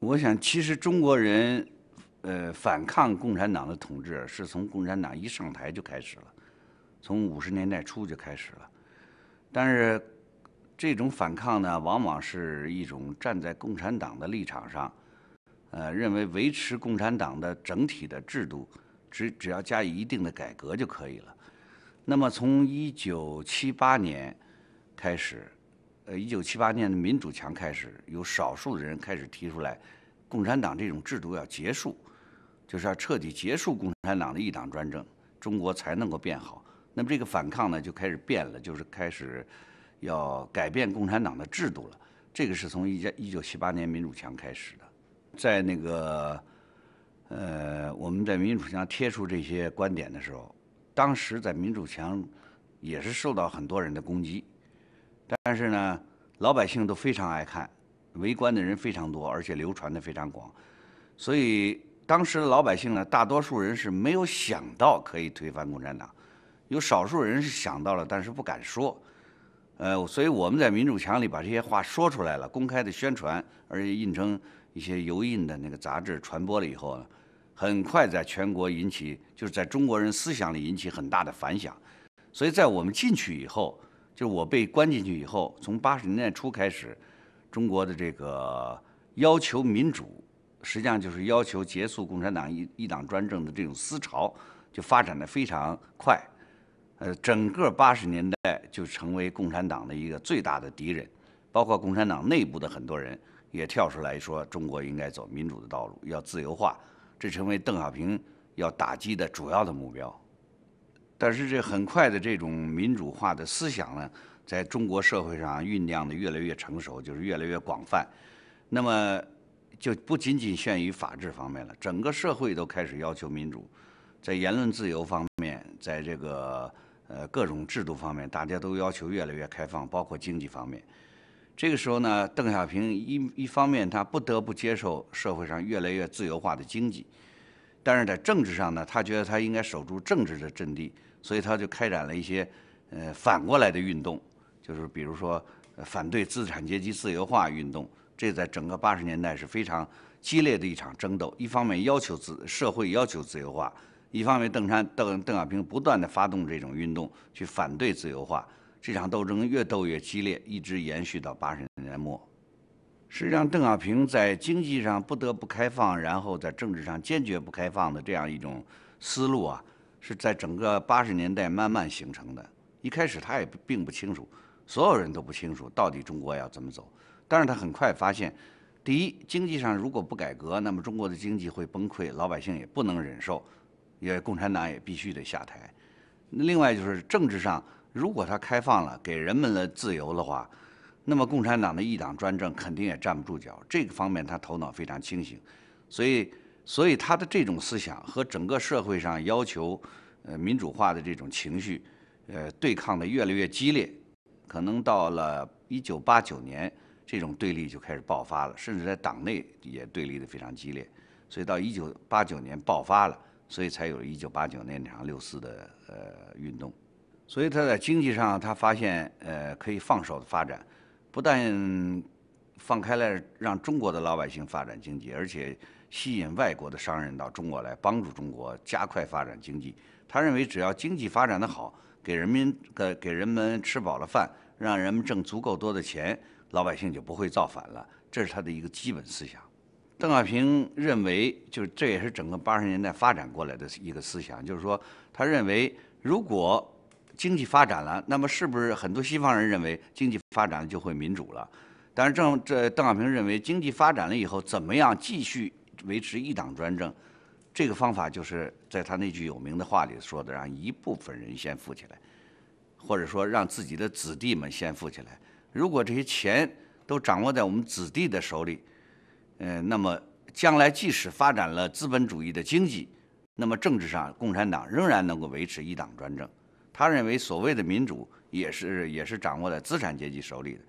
我想，其实中国人，呃，反抗共产党的统治是从共产党一上台就开始了，从五十年代初就开始了。但是，这种反抗呢，往往是一种站在共产党的立场上，呃，认为维持共产党的整体的制度，只只要加以一定的改革就可以了。那么，从一九七八年开始。呃，一九七八年的民主墙开始，有少数的人开始提出来，共产党这种制度要结束，就是要彻底结束共产党的一党专政，中国才能够变好。那么这个反抗呢，就开始变了，就是开始要改变共产党的制度了。这个是从一一九七八年民主墙开始的，在那个呃，我们在民主墙贴出这些观点的时候，当时在民主墙也是受到很多人的攻击。但是呢，老百姓都非常爱看，围观的人非常多，而且流传的非常广，所以当时的老百姓呢，大多数人是没有想到可以推翻共产党，有少数人是想到了，但是不敢说。呃，所以我们在民主墙里把这些话说出来了，公开的宣传，而且印成一些油印的那个杂志传播了以后呢，很快在全国引起，就是在中国人思想里引起很大的反响。所以在我们进去以后。就是我被关进去以后，从八十年代初开始，中国的这个要求民主，实际上就是要求结束共产党一一党专政的这种思潮，就发展的非常快。呃，整个八十年代就成为共产党的一个最大的敌人，包括共产党内部的很多人也跳出来说，中国应该走民主的道路，要自由化，这成为邓小平要打击的主要的目标。但是这很快的这种民主化的思想呢，在中国社会上酝酿的越来越成熟，就是越来越广泛。那么就不仅仅限于法治方面了，整个社会都开始要求民主，在言论自由方面，在这个呃各种制度方面，大家都要求越来越开放，包括经济方面。这个时候呢，邓小平一一方面他不得不接受社会上越来越自由化的经济，但是在政治上呢，他觉得他应该守住政治的阵地。所以他就开展了一些呃反过来的运动，就是比如说反对资产阶级自由化运动，这在整个八十年代是非常激烈的一场争斗。一方面要求自社会要求自由化，一方面邓山邓邓小平不断的发动这种运动去反对自由化，这场斗争越斗越激烈，一直延续到八十年代末。实际上，邓小平在经济上不得不开放，然后在政治上坚决不开放的这样一种思路啊。是在整个八十年代慢慢形成的。一开始他也并不清楚，所有人都不清楚到底中国要怎么走。但是他很快发现，第一，经济上如果不改革，那么中国的经济会崩溃，老百姓也不能忍受，也共产党也必须得下台。另外就是政治上，如果他开放了，给人们了自由的话，那么共产党的一党专政肯定也站不住脚。这个方面他头脑非常清醒，所以。所以他的这种思想和整个社会上要求呃民主化的这种情绪，呃对抗的越来越激烈，可能到了一九八九年，这种对立就开始爆发了，甚至在党内也对立的非常激烈。所以到一九八九年爆发了，所以才有了一九八九年那场六四的呃运动。所以他在经济上他发现呃可以放手的发展，不但放开了让中国的老百姓发展经济，而且。吸引外国的商人到中国来帮助中国加快发展经济。他认为，只要经济发展的好，给人民给给人们吃饱了饭，让人们挣足够多的钱，老百姓就不会造反了。这是他的一个基本思想。邓小平认为，就是这也是整个八十年代发展过来的一个思想，就是说，他认为如果经济发展了，那么是不是很多西方人认为经济发展就会民主了？但是正这邓小平认为，经济发展了以后，怎么样继续？维持一党专政，这个方法就是在他那句有名的话里说的：“让一部分人先富起来，或者说让自己的子弟们先富起来。如果这些钱都掌握在我们子弟的手里，嗯，那么将来即使发展了资本主义的经济，那么政治上共产党仍然能够维持一党专政。他认为所谓的民主也是也是掌握在资产阶级手里的。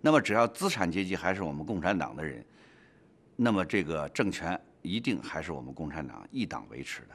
那么只要资产阶级还是我们共产党的人。”那么，这个政权一定还是我们共产党一党维持的。